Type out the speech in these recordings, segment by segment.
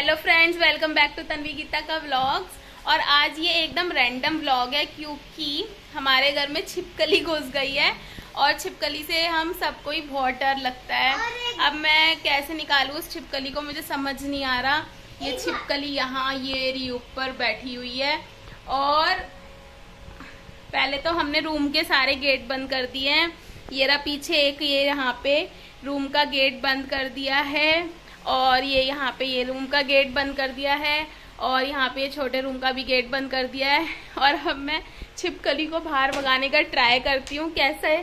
Hello friends welcome back to Tanvi Geeta का vlogs और आज ये एकदम रैंडम व्लॉग है क्योंकि हमारे घर में छिपकली घुस गई है और छिपकली से हम सबको ही बहुत डर लगता है। अब मैं कैसे निकालू उस छिपकली को मुझे समझ नहीं आ रहा। ये छिपकली यहाँ ये रही ऊपर बैठी हुई है। और पहले तो हमने रूम के सारे गेट बंद कर दिए हैं। ये रहा पीछे एक ये यहाँ पे रूम का गेट बंद कर दिया है। और ये यहाँ पे ये रूम का गेट बंद कर दिया है और यहाँ पे छोटे रूम का भी गेट बंद कर दिया है। और अब मैं छिपकली को बाहर भगाने का ट्राई करती हूँ। कैसे?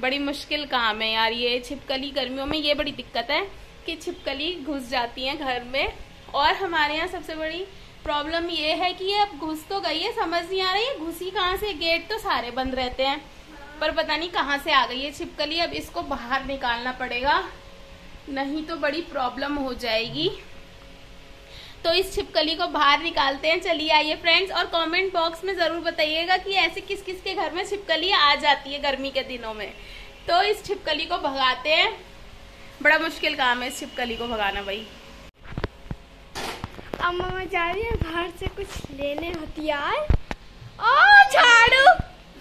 बड़ी मुश्किल काम है यार ये छिपकली गर्मियों में, ये बड़ी दिक्कत है कि छिपकली घुस जाती है घर में। और हमारे यहाँ सबसे बड़ी प्रॉब्लम ये है कि ये अब घुस तो गई है, समझ नहीं आ रही है, घुसी कहाँ से? गेट तो सारे बंद रहते हैं। पर पता नहीं कहाँ से आ गई है छिपकली, अब इसको बाहर निकालना पड़ेगा। नहीं तो बड़ी प्रॉब्लम हो जाएगी। तो इस छिपकली को बाहर निकालते हैं। चलिए आइए फ्रेंड्स और कमेंट बॉक्स में ज़रूर बताइएगा कि ऐसे किस किस के घर में छिपकली आ जाती है गर्मी के दिनों में। तो इस छिपकली को भगाते हैं। बड़ा मुश्किल काम है इस छिपकली को भगाना भाई। अब मम्मा जा रही है बाहर से कुछ लेने हथियार। ओ झाड़ू!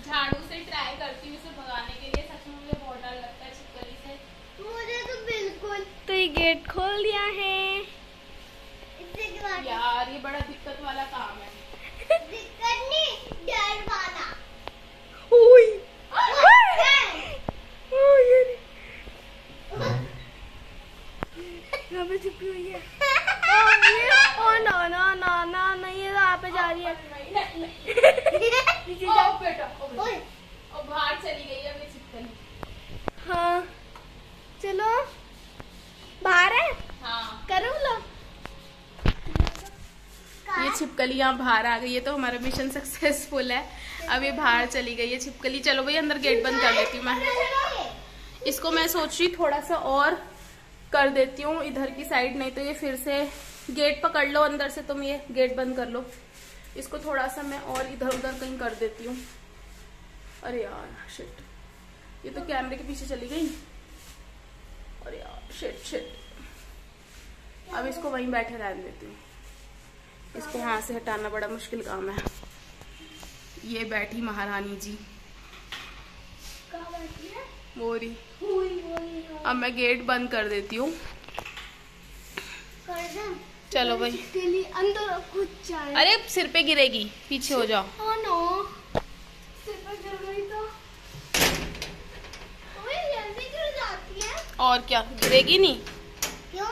झाड़ू से ट्राई करती हूँ इसे भगाने के लिए सच में मुझे बहुत डर लगता है छिपकली से मुझे तो बिल्कुल तो ये गेट खोल दिया है। यार ये बड़ा दिक्कत वाला काम है। दिक्कत नहीं डर वाला ओए यहाँ पे छुपी हुई है। ओ ये oh no no no no नहीं ये यहाँ पे जा रही है नीचे ओ जा बेटा ओ बेटा। ओ बाहर चली गई है मेरी छिपकली हाँ चलो बाहर है हाँ करो लो ये छिपकली यहाँ बाहर आ गई है तो हमारा मिशन सक्सेसफुल है। अब ये बाहर चली गई है छिपकली। चलो भाई, अंदर गेट बंद कर लेती हूँ मैं। इसको मैं सोच रही थोड़ा सा और कर देती हूँ इधर की साइड नहीं तो ये फिर से गेट पकड़ लो अंदर से, तुम ये गेट बंद कर लो। इसको थोड़ा सा मैं और इधर उधर कहीं कर देती हूँ। अरे यार शिट ये तो कैमरे के पीछे चली गई। अरे यार शिट शिट अब इसको वहीं बैठे रहने देती हूँ। इसको यहाँ से हटाना बड़ा मुश्किल काम है। ये बैठी महारानी जी। कहाँ मोरी। अब मैं गेट बंद कर देती हूँ। चलो भाई। अंदर कुछ अरे सिर पे गिरेगी। पीछे हो जाओ। नो। सिर पर गिर गई तो। जल्दी गिर जाती है। और क्या? गिरेगी नहीं। क्यों?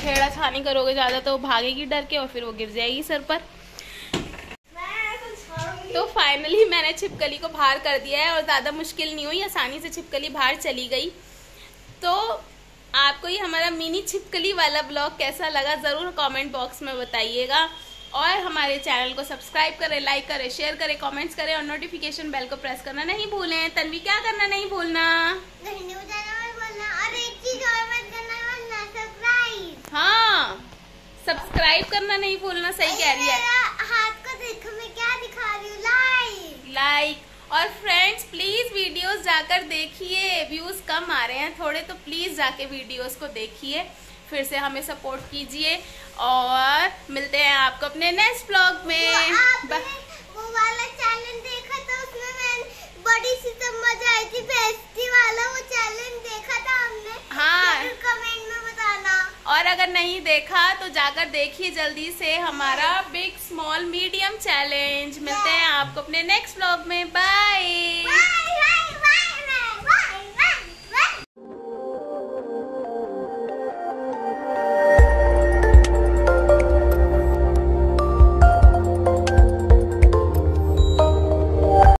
छेड़ा छानी करोगे ज़्यादा तो भागेगी डर के और फिर वो गिर जाएगी सर पर। तो तो फाइनली मैंने छिपकली को बाहर कर दिया है और ज़्यादा मुश्किल नहीं हुई, आसानी से छिपकली बाहर चली गई। तो आपको ये हमारा मिनी छिपकली वाला ब्लॉग कैसा लगा ज़रूर कमेंट बॉक्स में बताइएगा। और हमारे चैनल को सब्सक्राइब करें लाइक करें शेयर करें कमेंट्स करें और नोटिफिकेशन बेल को प्रेस करना नहीं भूलें। तन्वी, क्या करना नहीं भूलना? हाँ सब्सक्राइब करना नहीं भूलना सही कह रही है। हाथ को देखो मैं क्या दिखा रही हूँ? लाइव लाइक और फ्रेंड्स प्लीज़ वीडियोस जाकर देखिए। व्यूज़ कम आ रहे हैं थोड़े तो प्लीज़ जाके वीडियोस को देखिए। फिर से हमें सपोर्ट कीजिए। और मिलते हैं आपको अपने नेक्स्ट ब्लॉग में। ब- वो वाला चैलेंज देखा था उसमें मैं बड़ी सी समझ आई थी बेस्टी वाला वो चैलेंज देखा था हमने हाँ। ज़रूर कमेंट में बताना और अगर नहीं देखा तो जाकर देखिए जल्दी से हमारा बिग स्मॉल मीडियम चैलेंज मिलते हैं आपको अपने नेक्स्ट ब्लॉग में। बाय